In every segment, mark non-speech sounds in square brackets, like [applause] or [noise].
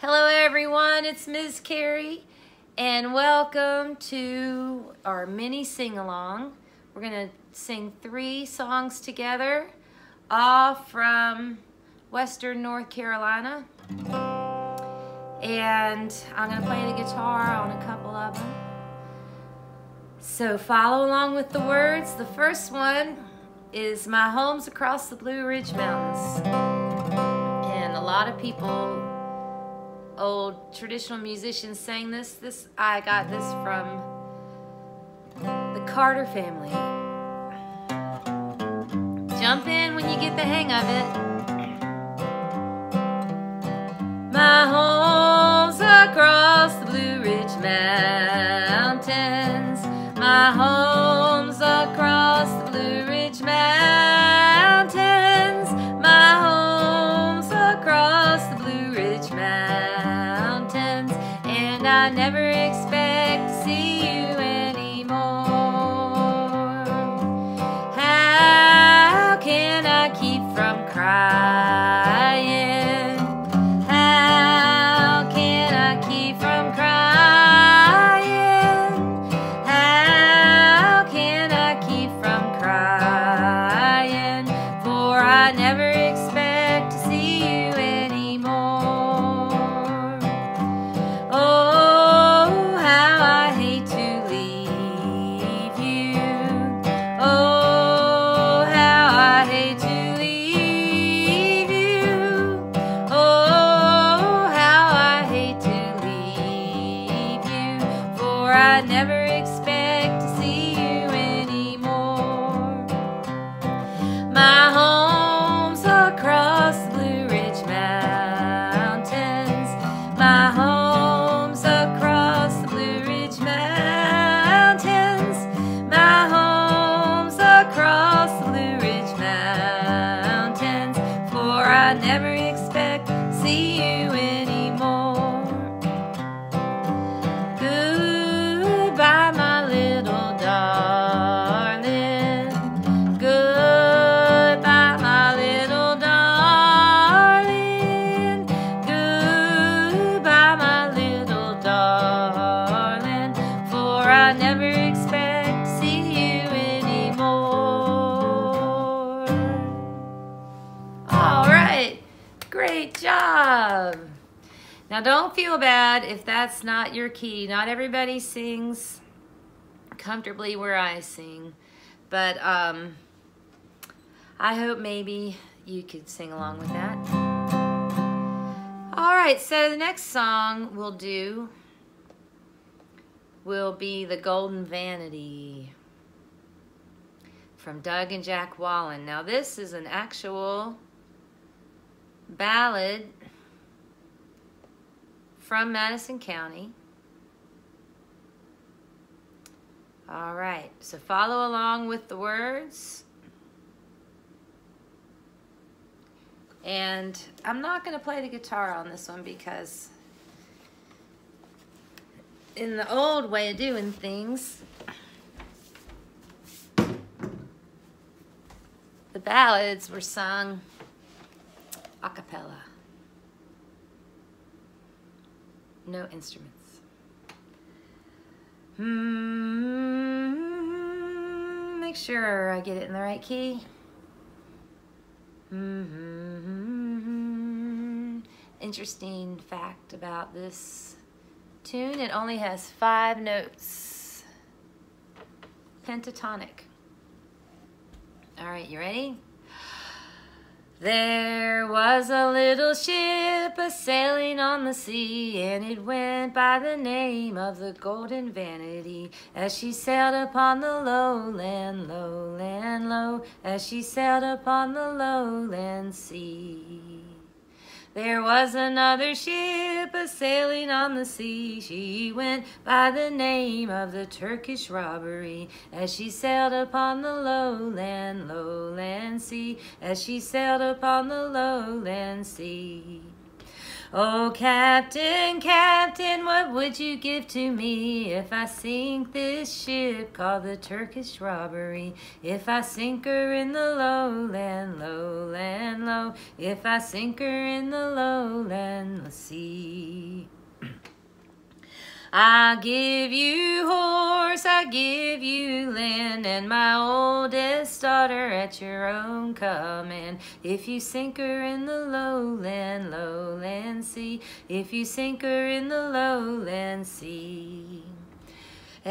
Hello everyone, it's Ms. Cary and welcome to our mini sing-along. We're gonna sing three songs together, all from Western North Carolina. And I'm gonna play the guitar on a couple of them. So follow along with the words. The first one is My Home's Across the Blue Ridge Mountains. And a lot of people old traditional musicians sang this. This I got this from the Carter family. Jump in when you get the hang of it. I never expect to see you job. Now don't feel bad if that's not your key. Not everybody sings comfortably where I sing, but um, I hope maybe you could sing along with that. All right, so the next song we'll do will be The Golden Vanity from Doug and Jack Wallin. Now this is an actual ballad from Madison County. All right, so follow along with the words. And I'm not going to play the guitar on this one because in the old way of doing things, the ballads were sung a cappella. No instruments. Hmm, make sure I get it in the right key. Hmm, interesting fact about this tune, it only has five notes. Pentatonic. All right, you ready? There was a little ship a sailing on the sea, and it went by the name of the Golden Vanity. As she sailed upon the lowland, lowland, low, as she sailed upon the lowland sea. There was another ship a sailing on the sea. She went by the name of the Turkish robbery as she sailed upon the lowland, lowland sea. As she sailed upon the lowland sea. Oh, Captain, Captain, what would you give to me if I sink this ship called the Turkish robbery? If I sink her in the lowland, lowland, low. If I sink her in the lowland sea. I give you horse, I give you land, and my oldest daughter at your own command. If you sink her in the lowland, lowland sea, if you sink her in the lowland sea.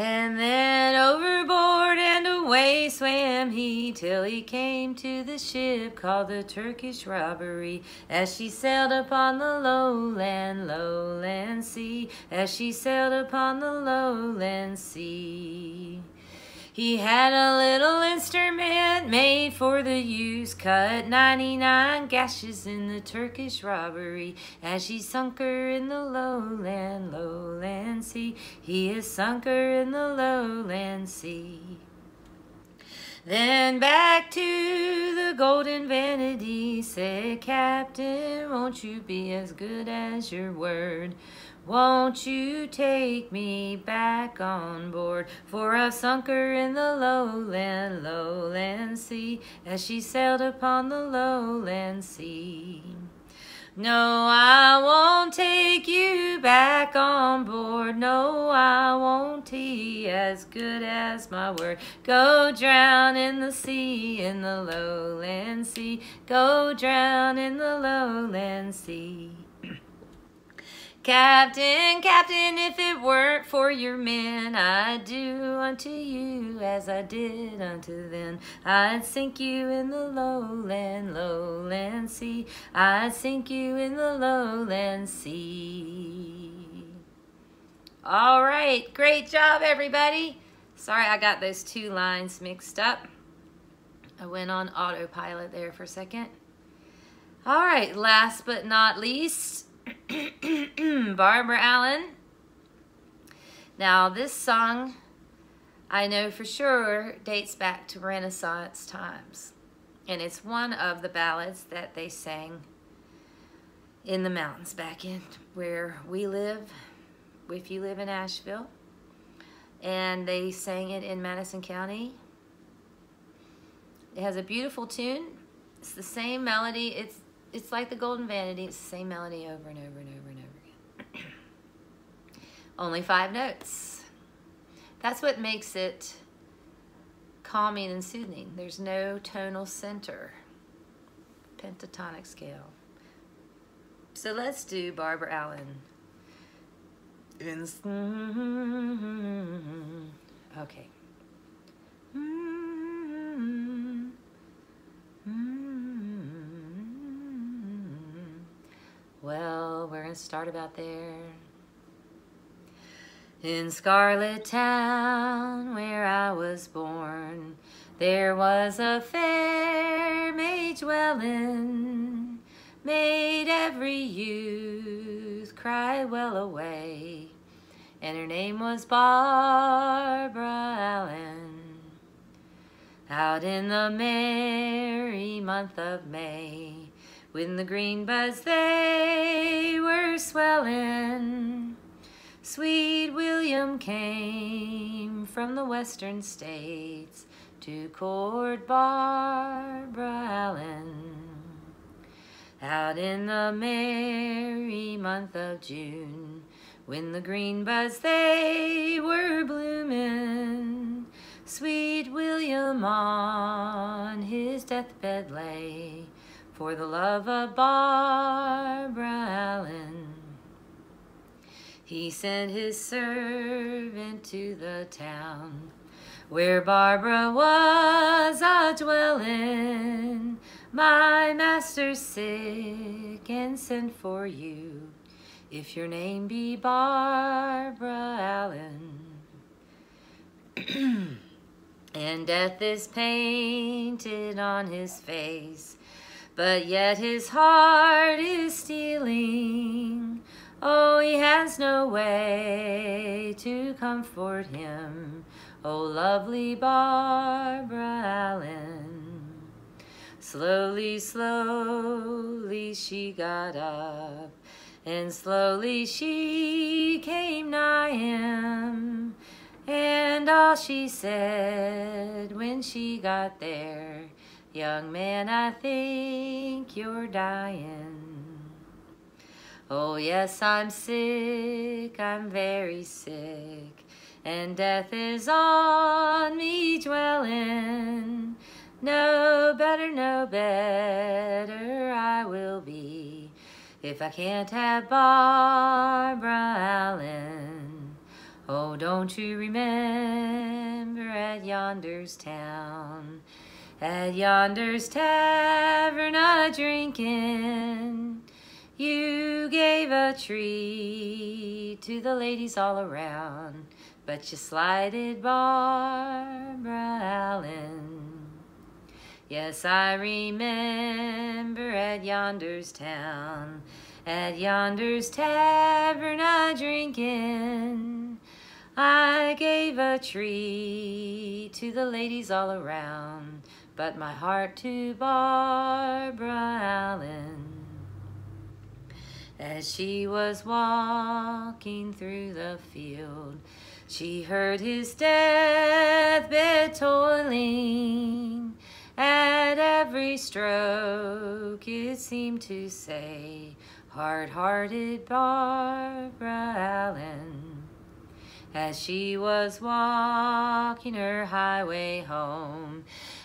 And then overboard and away swam he till he came to the ship called the Turkish Robbery. As she sailed upon the lowland, lowland sea, as she sailed upon the lowland sea. He had a little instrument made for the use, cut 99 gashes in the Turkish robbery. As she sunk her in the lowland, lowland sea, he has sunk her in the lowland sea. Then back to the golden vanity, said Captain, won't you be as good as your word? Won't you take me back on board? For I've sunk her in the lowland, lowland sea, as she sailed upon the lowland sea. No, I won't take you back on board. No, I won't be as good as my word. Go drown in the sea, in the lowland sea. Go drown in the lowland sea. Captain, Captain, if it weren't for your men, I'd do unto you as I did unto them. I'd sink you in the lowland, lowland sea. I'd sink you in the lowland sea. All right, great job, everybody. Sorry I got those two lines mixed up. I went on autopilot there for a second. All right, last but not least, [clears throat] Barbara Allen. Now, this song, I know for sure, dates back to Renaissance times. And it's one of the ballads that they sang in the mountains back in where we live, if you live in Asheville. And they sang it in Madison County. It has a beautiful tune. It's the same melody. It's it's like the Golden Vanity. It's the same melody over and over and over and over. Only five notes. That's what makes it calming and soothing. There's no tonal center. Pentatonic scale. So let's do Barbara Allen. Okay. Well, we're going to start about there. In Scarlet Town, where I was born, there was a fair maid dwelling, made every youth cry well away, and her name was Barbara Allen. Out in the merry month of May, when the green buds they were swelling, sweet William came from the western states to court Barbara Allen. Out in the merry month of June, when the green buds they were blooming, sweet William on his deathbed lay, for the love of Barbara Allen. He sent his servant to the town where Barbara was a dwelling. My master's sick and sent for you, if your name be Barbara Allen. [clears throat] and death is painted on his face but yet his heart is stealing. Oh, he has no way to comfort him. Oh, lovely Barbara Allen. Slowly, slowly she got up And slowly she came nigh him, and all she said when she got there, Young man, I think you're dying. Oh yes, I'm sick, I'm very sick, and death is on me dwelling. No better, no better I will be. If I can't have Barbara Allen. Oh, don't you remember at yonder's town, at yonder's tavern a drinking, you gave a treat to the ladies all around, but you slighted Barbara Allen. Yes, I remember at yonder's town, at yonder's tavern a drinking. I gave a treat to the ladies all around, but my heart to Barbara. As she was walking through the field, she heard his deathbed toiling. At every stroke it seemed to say, Hard-hearted Barbara Allen. As she was walking her highway home,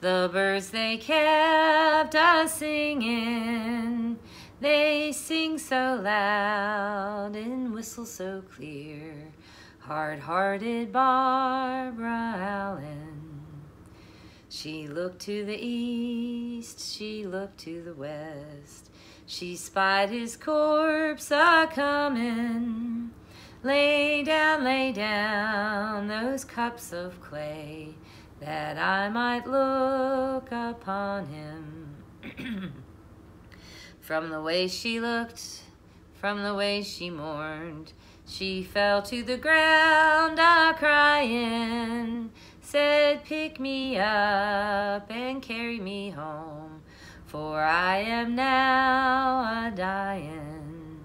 the birds they kept a singing. They sing so loud and whistle so clear. Hard-hearted Barbara Allen. She looked to the east, she looked to the west. She spied his corpse a comin'. Lay down, lay down those cups of clay, that I might look upon him. [clears throat] from the way she looked, from the way she mourned, she fell to the ground a crying said, Pick me up and carry me home, for I am now a dying.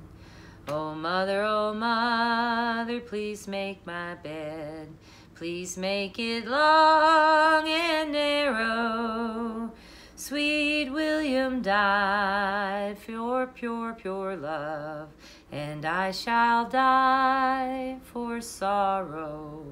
Oh, mother, oh, mother, please make my bed. Please make it long and narrow. Sweet William died for pure, pure love, and I shall die for sorrow.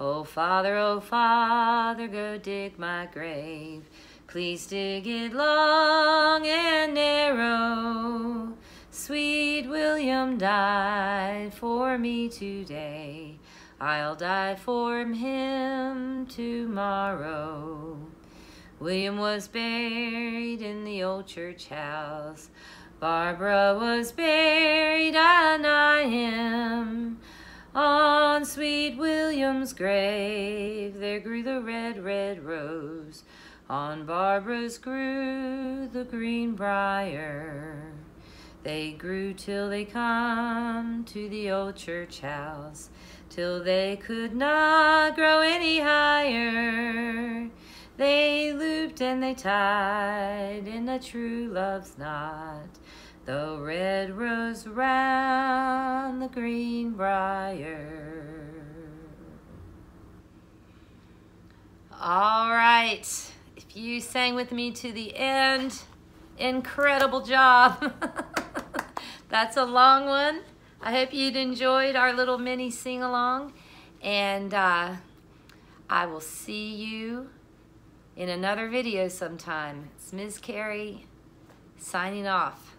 Oh, Father, oh, Father, go dig my grave. Please dig it long and narrow. Sweet William died for me today. I'll die for him tomorrow. William was buried in the old church house. Barbara was buried anigh him. On sweet William's grave there grew the red, red rose. On Barbara's grew the green briar. They grew till they come to the old church house, till they could not grow any higher. They looped and they tied in a true love's knot. The red rose round the green briar. All right, if you sang with me to the end, incredible job. [laughs] That's a long one. I hope you'd enjoyed our little mini sing-along. And uh, I will see you in another video sometime. It's Ms. Cary signing off.